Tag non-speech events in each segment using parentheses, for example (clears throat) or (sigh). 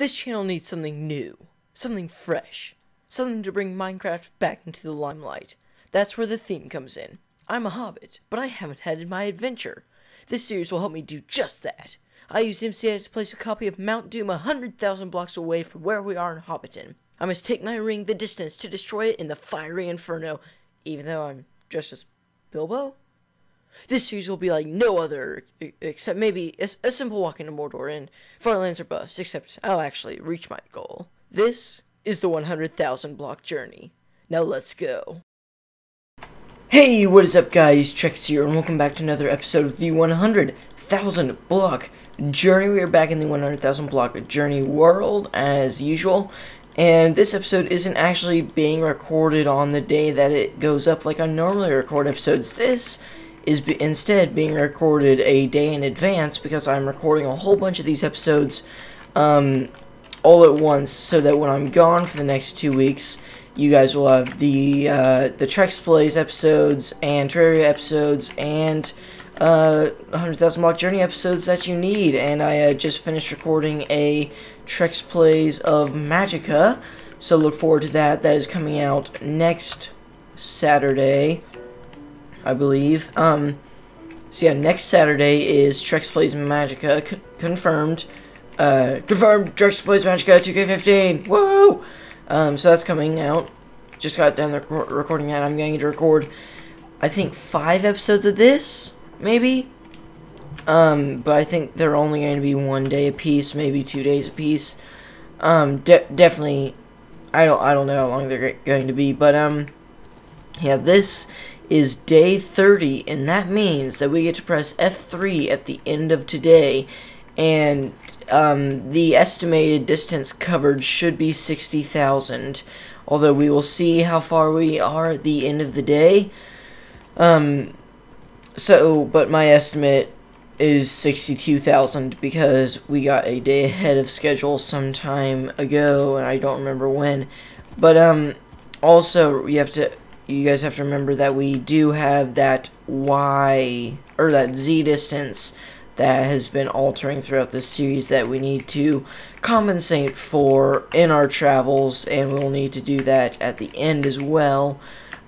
This channel needs something new, something fresh, something to bring Minecraft back into the limelight. That's where the theme comes in. I'm a hobbit, but I haven't had my adventure. This series will help me do just that. I used MCA to place a copy of Mount Doom a hundred thousand blocks away from where we are in Hobbiton. I must take my ring the distance to destroy it in the fiery inferno, even though I'm just as Bilbo? This series will be like no other, except maybe a, a simple walk into Mordor and Farlands or bust, except I'll actually reach my goal. This is the 100,000 block journey. Now let's go. Hey, what is up guys, Trex here, and welcome back to another episode of the 100,000 block journey. We are back in the 100,000 block journey world, as usual, and this episode isn't actually being recorded on the day that it goes up like I normally record episodes. This is be instead being recorded a day in advance because I'm recording a whole bunch of these episodes um, all at once so that when I'm gone for the next two weeks, you guys will have the uh, the Trex Plays episodes and Terraria episodes and uh, 100,000 Block Journey episodes that you need. And I uh, just finished recording a Trex Plays of Magicka, so look forward to that. That is coming out next Saturday, I believe. Um, so yeah, next Saturday is Trex Plays Magicka c- confirmed. Uh, confirmed Trex Plays Magicka 2K15. Woo! Um, so that's coming out. Just got done the recor- recording that. I'm going to record, I think, five episodes of this, maybe. Um, but I think they're only going to be one day a piece, maybe two days a piece. Um, de- definitely, I don't, I don't know how long they're going to be, but um, yeah, this is day 30, and that means that we get to press F3 at the end of today, and um, the estimated distance covered should be 60,000, although we will see how far we are at the end of the day. Um, so, but my estimate is 62,000 because we got a day ahead of schedule some time ago, and I don't remember when. But, um, also, you have to you guys have to remember that we do have that y or that z distance that has been altering throughout this series that we need to compensate for in our travels and we'll need to do that at the end as well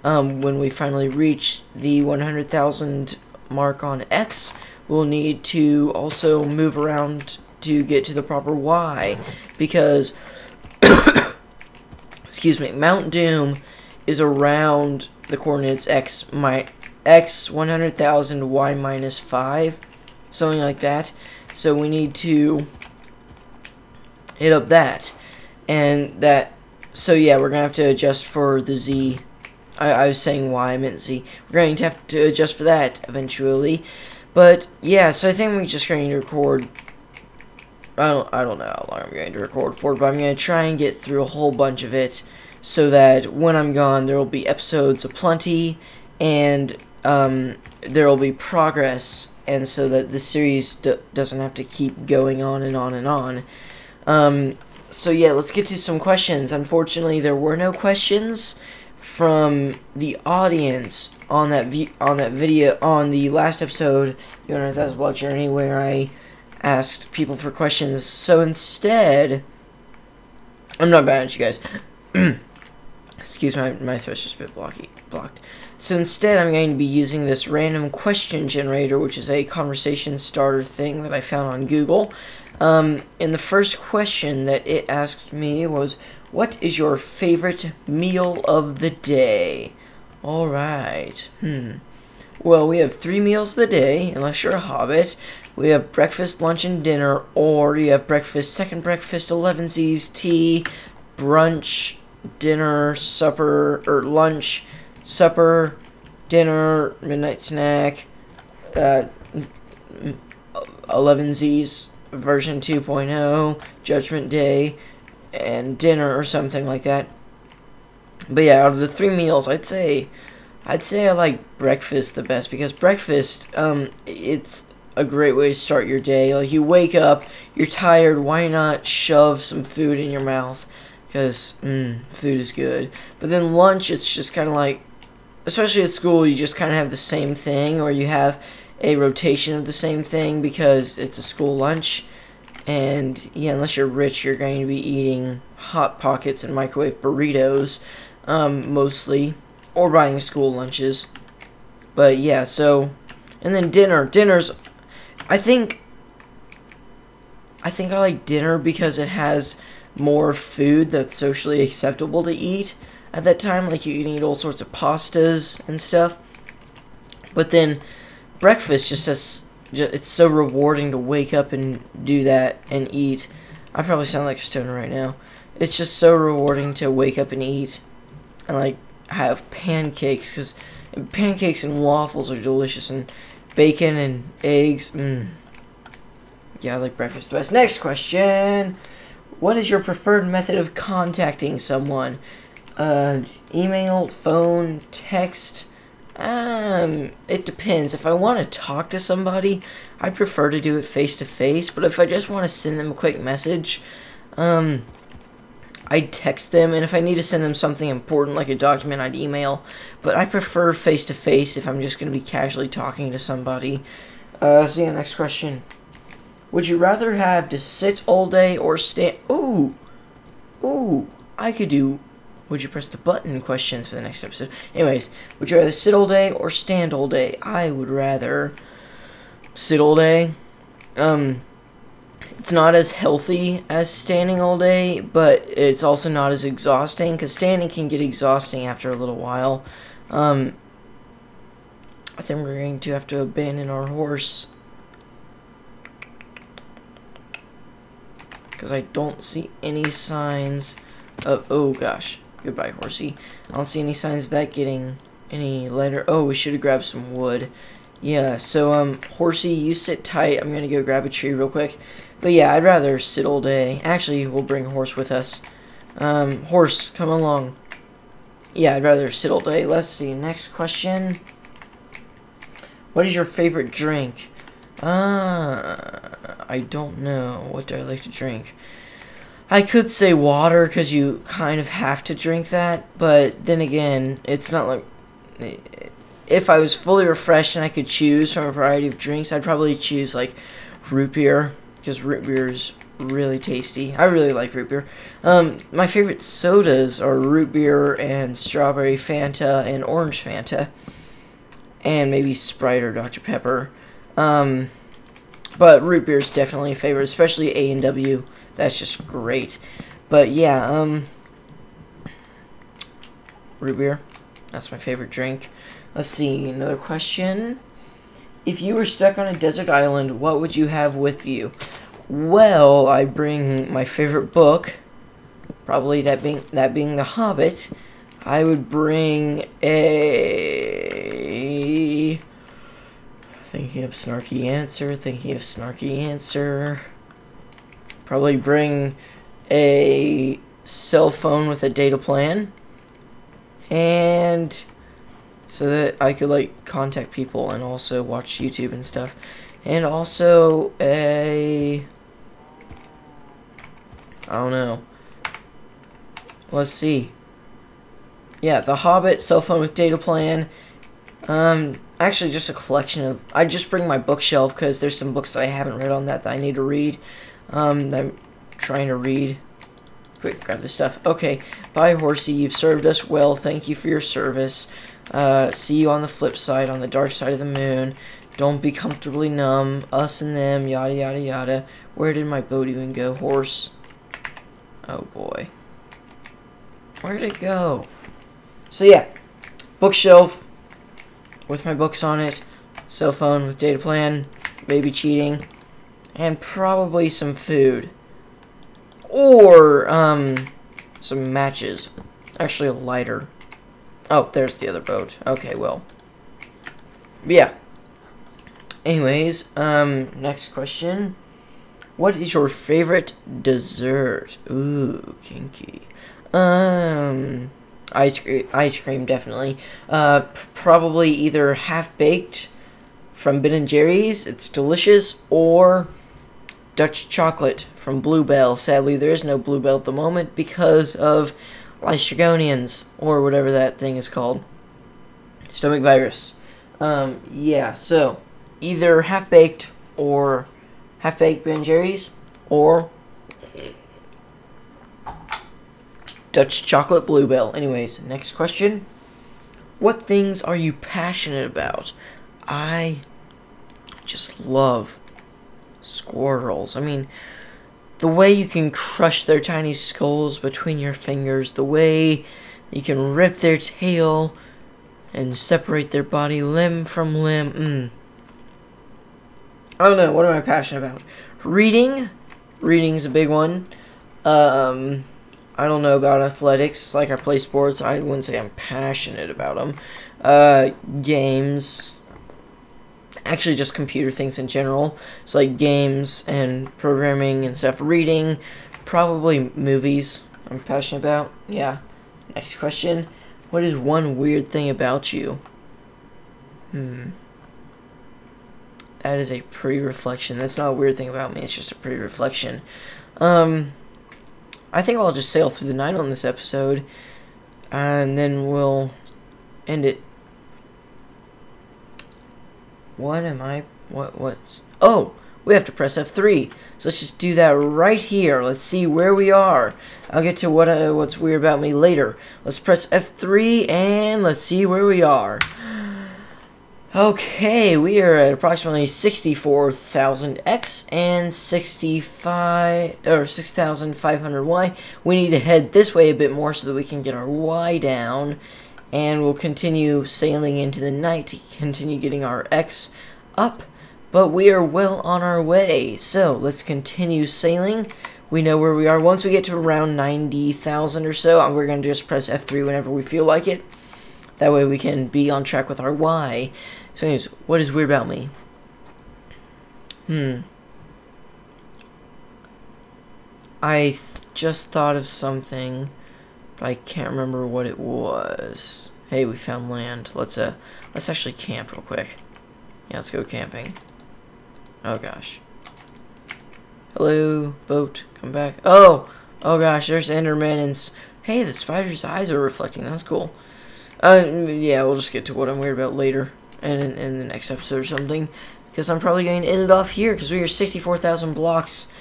um, when we finally reach the 100,000 mark on X we'll need to also move around to get to the proper Y because (coughs) excuse me Mount Doom is around the coordinates x my x 100,000 y minus 5 something like that. So we need to hit up that. And that so yeah we're gonna have to adjust for the z. I, I was saying y I meant z. We're going to have to adjust for that eventually. But yeah so I think we're just going to record I don't, I don't know how long I'm going to record for but I'm going to try and get through a whole bunch of it so that when I'm gone, there will be episodes aplenty, and um, there will be progress, and so that the series doesn't have to keep going on and on and on. Um, so yeah, let's get to some questions. Unfortunately, there were no questions from the audience on that on that video on the last episode, the 100,000 Block Journey, where I asked people for questions. So instead, I'm not bad at you guys. (clears throat) Excuse my my throat's just a bit blocky, blocked. So instead, I'm going to be using this random question generator, which is a conversation starter thing that I found on Google. Um, and the first question that it asked me was, "What is your favorite meal of the day?" All right. Hmm. Well, we have three meals of the day, unless you're a hobbit. We have breakfast, lunch, and dinner, or you have breakfast, second breakfast, elevenses, tea, brunch, dinner, supper, or lunch, supper, dinner, midnight snack, uh, elevenses version 2.0, Judgment Day, and dinner or something like that. But yeah, out of the three meals, I'd say, I'd say I like breakfast the best because breakfast, um, it's a great way to start your day. Like you wake up, you're tired, why not shove some food in your mouth? Because mm, food is good. But then lunch, it's just kind of like, especially at school, you just kind of have the same thing, or you have a rotation of the same thing because it's a school lunch. And yeah, unless you're rich, you're going to be eating hot pockets and microwave burritos, um, mostly, or buying school lunches. But yeah, so and then dinner. Dinner's I think I think I like dinner because it has more food that's socially acceptable to eat at that time. Like you can eat all sorts of pastas and stuff. But then breakfast just has it's so rewarding to wake up and do that and eat. I probably sound like a stoner right now. It's just so rewarding to wake up and eat and like have pancakes because pancakes and waffles are delicious and bacon and eggs. Mm. Yeah, I like breakfast the best. Next question. What is your preferred method of contacting someone? Uh, email, phone, text? Um, it depends. If I want to talk to somebody, I prefer to do it face to face. But if I just want to send them a quick message, um, I'd text them. And if I need to send them something important like a document, I'd email. But I prefer face to face if I'm just going to be casually talking to somebody. Uh, see you next question. Would you rather have to sit all day or stand? Ooh, ooh, I could do would you press the button questions for the next episode. Anyways, would you rather sit all day or stand all day? I would rather sit all day. Um, it's not as healthy as standing all day, but it's also not as exhausting because standing can get exhausting after a little while. Um, I think we're going to have to abandon our horse. Because I don't see any signs of... Oh, gosh. Goodbye, horsey. I don't see any signs of that getting any lighter. Oh, we should have grabbed some wood. Yeah, so, um, horsey, you sit tight. I'm gonna go grab a tree real quick. But yeah, I'd rather sit all day. Actually, we'll bring a horse with us. Um, horse, come along. Yeah, I'd rather sit all day. Let's see, next question. What is your favorite drink? Uh, I don't know. What do I like to drink? I could say water because you kind of have to drink that, but then again, it's not like if I was fully refreshed and I could choose from a variety of drinks, I'd probably choose like root beer because root beer is really tasty. I really like root beer. Um, my favorite sodas are root beer and strawberry Fanta and orange Fanta, and maybe Sprite or Dr Pepper. Um, but root beer is definitely a favorite, especially A and W. That's just great. But yeah, um, root beer. That's my favorite drink. Let's see, another question. If you were stuck on a desert island, what would you have with you? Well, I bring my favorite book, probably that being that being The Hobbit. I would bring a thinking of snarky answer, thinking of snarky answer. Probably bring a cell phone with a data plan. And so that I could like contact people and also watch YouTube and stuff. And also a I don't know. Let's see. Yeah, The Hobbit, cell phone with data plan. Um, actually, just a collection of. I just bring my bookshelf because there's some books that I haven't read on that that I need to read. Um, I'm trying to read. Quick, grab this stuff. Okay, bye, horsey. You've served us well. Thank you for your service. Uh, see you on the flip side, on the dark side of the moon. Don't be comfortably numb. Us and them, yada, yada, yada. Where did my boat even go, horse? Oh, boy. Where'd it go? So, yeah. Bookshelf with my books on it. Cell phone with data plan. Baby cheating and probably some food. Or, um, some matches. Actually, a lighter. Oh, there's the other boat. Okay, well. Yeah. Anyways, um, next question. What is your favorite dessert? Ooh, kinky. Um, ice cream, ice cream, definitely. Uh, probably either half-baked from Ben & Jerry's. It's delicious. Or Dutch chocolate from Bluebell. Sadly, there is no Bluebell at the moment because of Lystrigonians, or whatever that thing is called. Stomach virus. Um, yeah, so either half baked or half baked Ben and Jerry's or Dutch chocolate bluebell. Anyways, next question. What things are you passionate about? I just love squirrels. I mean, the way you can crush their tiny skulls between your fingers, the way you can rip their tail and separate their body limb from limb. Mm. I don't know. What am I passionate about? Reading. Reading's a big one. Um, I don't know about athletics. Like I play sports. I wouldn't say I'm passionate about them. Uh, games. Actually, just computer things in general. It's like games and programming and stuff. Reading. Probably movies. I'm passionate about. Yeah. Next question. What is one weird thing about you? Hmm. That is a pretty reflection. That's not a weird thing about me. It's just a pretty reflection. Um, I think I'll just sail through the night on this episode, and then we'll end it. What am I? What? What? Oh, we have to press F3. So let's just do that right here. Let's see where we are. I'll get to what uh, what's weird about me later. Let's press F3 and let's see where we are. Okay, we are at approximately 64,000X and 65 or 6,500Y. We need to head this way a bit more so that we can get our Y down and we'll continue sailing into the night to continue getting our X up but we are well on our way. So let's continue sailing. We know where we are. Once we get to around 90,000 or so, we're going to just press F3 whenever we feel like it. That way we can be on track with our Y. So anyways, what is weird about me? Hmm. I just thought of something, but I can't remember what it was. Hey, we found land. Let's uh, let's actually camp real quick. Yeah, let's go camping. Oh gosh. Hello, boat, come back. Oh, oh gosh, there's Enderman and... Hey, the spider's eyes are reflecting, that's cool. Uh, yeah, we'll just get to what I'm weird about later, in, in the next episode or something. Because I'm probably going to end it off here, because we are 64,000 blocks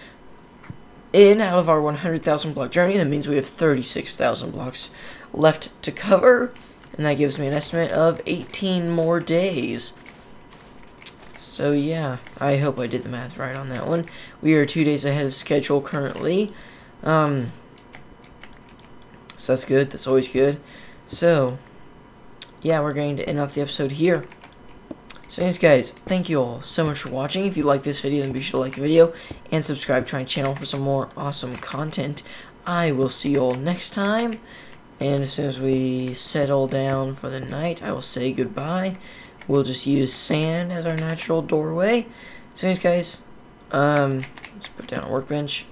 in out of our 100,000 block journey. That means we have 36,000 blocks left to cover, and that gives me an estimate of 18 more days. So yeah, I hope I did the math right on that one. We are two days ahead of schedule currently. Um, so that's good. That's always good. So, yeah, we're going to end off the episode here. So anyways, guys, thank you all so much for watching. If you like this video, then be sure to like the video and subscribe to my channel for some more awesome content. I will see you all next time. And as soon as we settle down for the night, I will say goodbye. We'll just use sand as our natural doorway. So anyways, guys, um, let's put down a workbench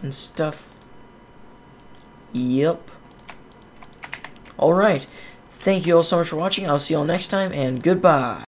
and stuff. Yep. Alright. Thank you all so much for watching. I'll see you all next time, and goodbye.